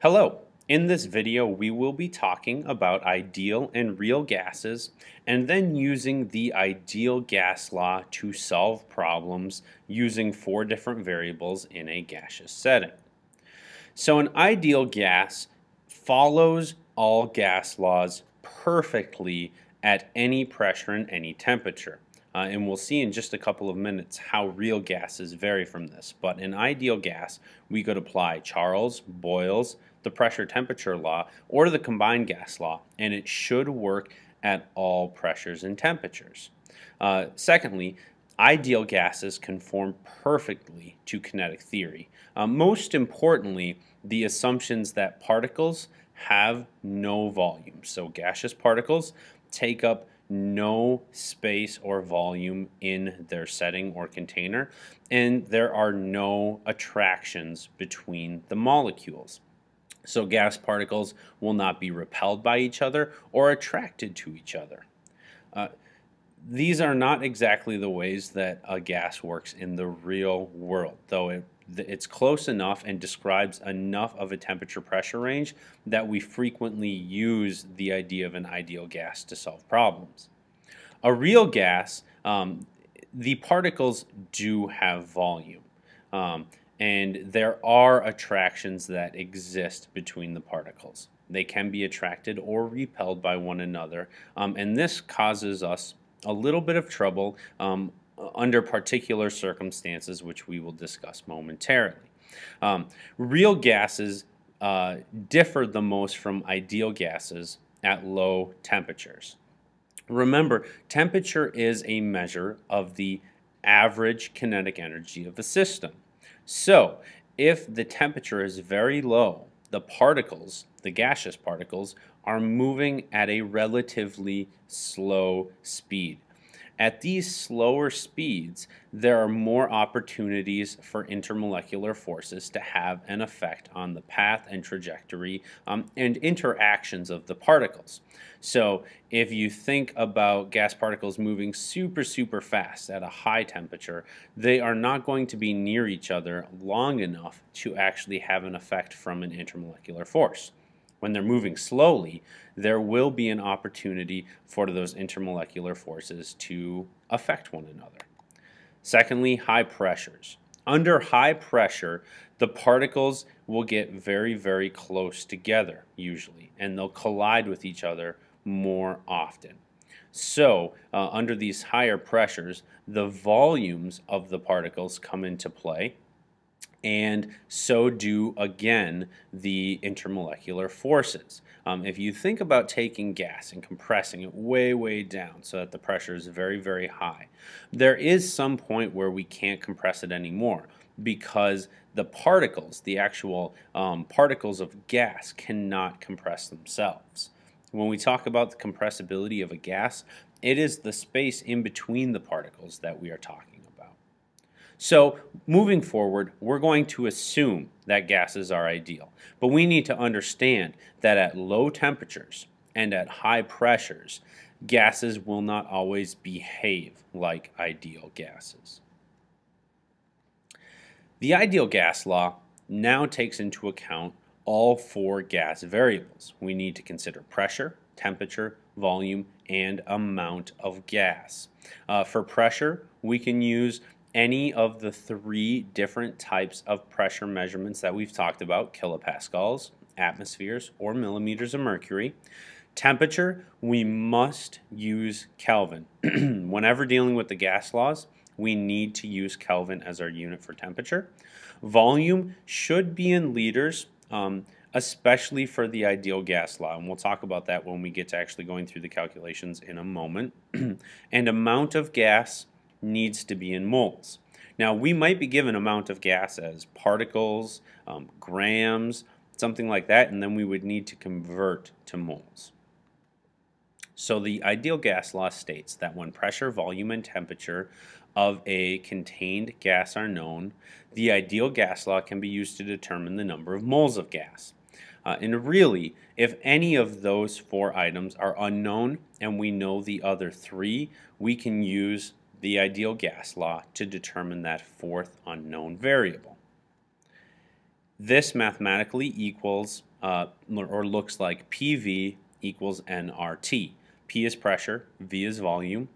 Hello. In this video, we will be talking about ideal and real gases and then using the ideal gas law to solve problems using four different variables in a gaseous setting. So an ideal gas follows all gas laws perfectly at any pressure and any temperature. Uh, and we'll see in just a couple of minutes how real gases vary from this. But in ideal gas, we could apply Charles, Boyle's, the pressure temperature law, or the combined gas law, and it should work at all pressures and temperatures. Uh, secondly, ideal gases conform perfectly to kinetic theory. Uh, most importantly, the assumptions that particles have no volume. So gaseous particles take up no space or volume in their setting or container, and there are no attractions between the molecules. So gas particles will not be repelled by each other or attracted to each other. Uh, these are not exactly the ways that a gas works in the real world, though it, it's close enough and describes enough of a temperature pressure range that we frequently use the idea of an ideal gas to solve problems. A real gas, um, the particles do have volume. Um, and there are attractions that exist between the particles. They can be attracted or repelled by one another, um, and this causes us a little bit of trouble um, under particular circumstances, which we will discuss momentarily. Um, real gases uh, differ the most from ideal gases at low temperatures. Remember, temperature is a measure of the average kinetic energy of the system. So, if the temperature is very low, the particles, the gaseous particles, are moving at a relatively slow speed. At these slower speeds, there are more opportunities for intermolecular forces to have an effect on the path and trajectory um, and interactions of the particles. So if you think about gas particles moving super, super fast at a high temperature, they are not going to be near each other long enough to actually have an effect from an intermolecular force when they're moving slowly, there will be an opportunity for those intermolecular forces to affect one another. Secondly, high pressures. Under high pressure, the particles will get very, very close together, usually, and they'll collide with each other more often. So, uh, under these higher pressures, the volumes of the particles come into play, and so do again the intermolecular forces. Um, if you think about taking gas and compressing it way, way down so that the pressure is very, very high, there is some point where we can't compress it anymore because the particles, the actual um, particles of gas, cannot compress themselves. When we talk about the compressibility of a gas, it is the space in between the particles that we are talking so moving forward, we're going to assume that gases are ideal. But we need to understand that at low temperatures and at high pressures, gases will not always behave like ideal gases. The ideal gas law now takes into account all four gas variables. We need to consider pressure, temperature, volume, and amount of gas. Uh, for pressure, we can use any of the three different types of pressure measurements that we've talked about, kilopascals, atmospheres, or millimeters of mercury. Temperature, we must use Kelvin. Whenever dealing with the gas laws, we need to use Kelvin as our unit for temperature. Volume should be in liters, um, especially for the ideal gas law, and we'll talk about that when we get to actually going through the calculations in a moment. and amount of gas, needs to be in moles. Now, we might be given amount of gas as particles, um, grams, something like that, and then we would need to convert to moles. So the ideal gas law states that when pressure, volume, and temperature of a contained gas are known, the ideal gas law can be used to determine the number of moles of gas. Uh, and really, if any of those four items are unknown and we know the other three, we can use the ideal gas law to determine that fourth unknown variable. This mathematically equals uh, or looks like PV equals nRT. P is pressure, V is volume,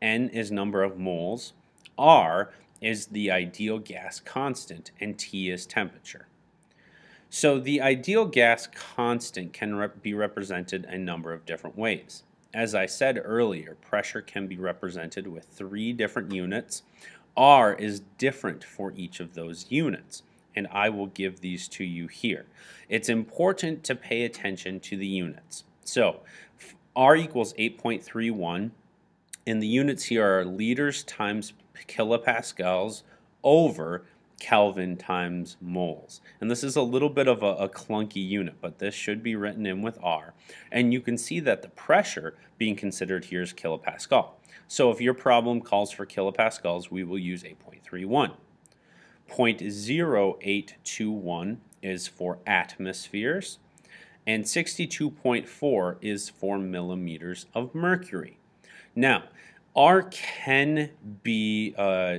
N is number of moles, R is the ideal gas constant, and T is temperature. So the ideal gas constant can rep be represented a number of different ways. As I said earlier, pressure can be represented with three different units. R is different for each of those units, and I will give these to you here. It's important to pay attention to the units. So R equals 8.31, and the units here are liters times kilopascals over Kelvin times moles. And this is a little bit of a, a, clunky unit, but this should be written in with R. And you can see that the pressure being considered here is kilopascal. So if your problem calls for kilopascals, we will use 8.31. 0.0821 is for atmospheres, and 62.4 is for millimeters of mercury. Now, R can be uh,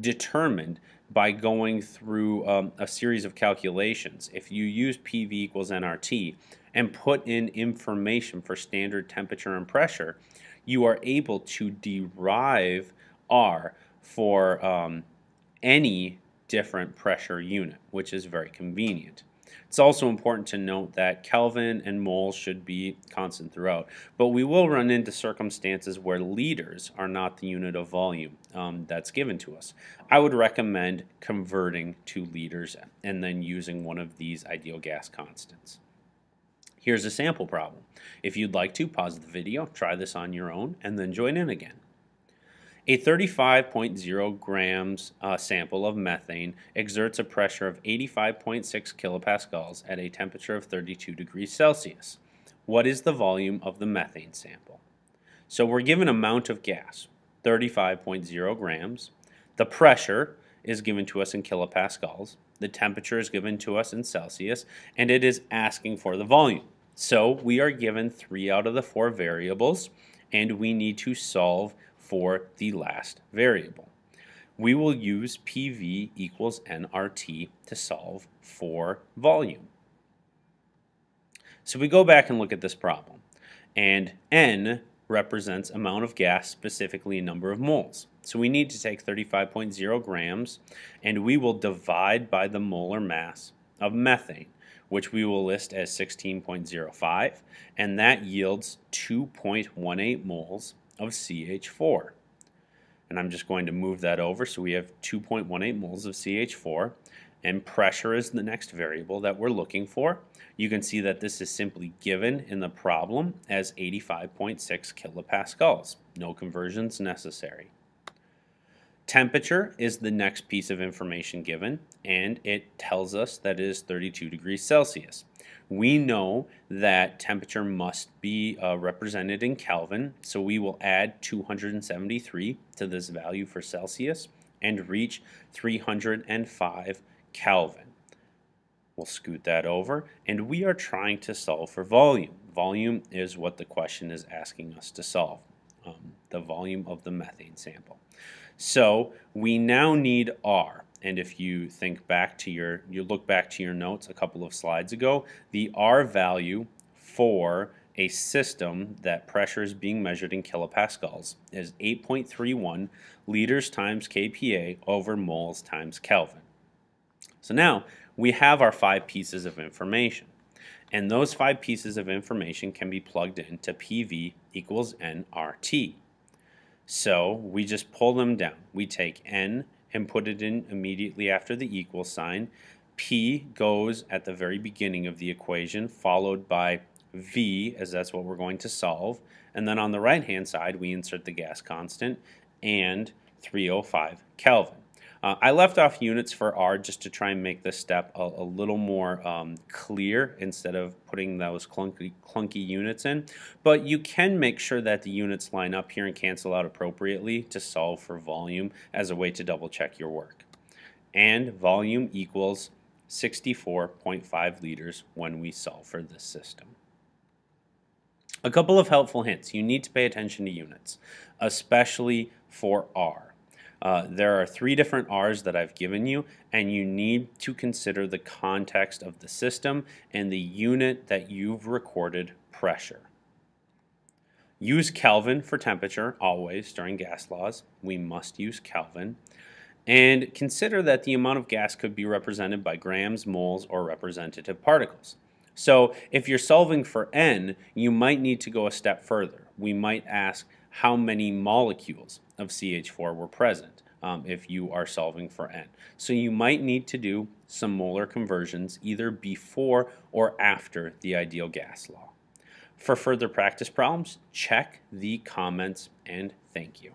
determined by going through um, a series of calculations. If you use PV equals nRT and put in information for standard temperature and pressure, you are able to derive R for um, any different pressure unit, which is very convenient. It's also important to note that Kelvin and moles should be constant throughout, but we will run into circumstances where liters are not the unit of volume um, that's given to us. I would recommend converting to liters and then using one of these ideal gas constants. Here's a sample problem. If you'd like to, pause the video, try this on your own, and then join in again. A 35.0 grams uh, sample of methane exerts a pressure of 85.6 kilopascals at a temperature of 32 degrees Celsius. What is the volume of the methane sample? So we're given amount of gas, 35.0 grams. The pressure is given to us in kilopascals. The temperature is given to us in Celsius, and it is asking for the volume. So we are given three out of the four variables, and we need to solve for the last variable. We will use PV equals nRT to solve for volume. So we go back and look at this problem. And N represents amount of gas, specifically number of moles. So we need to take 35.0 grams and we will divide by the molar mass of methane, which we will list as 16.05, and that yields 2.18 moles of CH4. And I'm just going to move that over so we have 2.18 moles of CH4 and pressure is the next variable that we're looking for. You can see that this is simply given in the problem as 85.6 kilopascals. No conversions necessary. Temperature is the next piece of information given and it tells us that it is 32 degrees Celsius. We know that temperature must be uh, represented in Kelvin, so we will add 273 to this value for Celsius and reach 305 Kelvin. We'll scoot that over, and we are trying to solve for volume. Volume is what the question is asking us to solve, um, the volume of the methane sample. So we now need R. And if you think back to your, you look back to your notes a couple of slides ago, the R value for a system that pressure is being measured in kilopascals is 8.31 liters times kPa over moles times Kelvin. So now we have our five pieces of information. And those five pieces of information can be plugged into PV equals nRT. So we just pull them down. We take N and put it in immediately after the equal sign. P goes at the very beginning of the equation, followed by V, as that's what we're going to solve. And then on the right-hand side, we insert the gas constant and 305 Kelvin. Uh, I left off units for R just to try and make this step a, a little more um, clear instead of putting those clunky, clunky units in. But you can make sure that the units line up here and cancel out appropriately to solve for volume as a way to double check your work. And volume equals 64.5 liters when we solve for this system. A couple of helpful hints. You need to pay attention to units, especially for R. Uh, there are three different R's that I've given you, and you need to consider the context of the system and the unit that you've recorded pressure. Use Kelvin for temperature always during gas laws. We must use Kelvin. And consider that the amount of gas could be represented by grams, moles, or representative particles. So if you're solving for n, you might need to go a step further. We might ask how many molecules of CH4 were present um, if you are solving for n. So you might need to do some molar conversions either before or after the ideal gas law. For further practice problems, check the comments and thank you.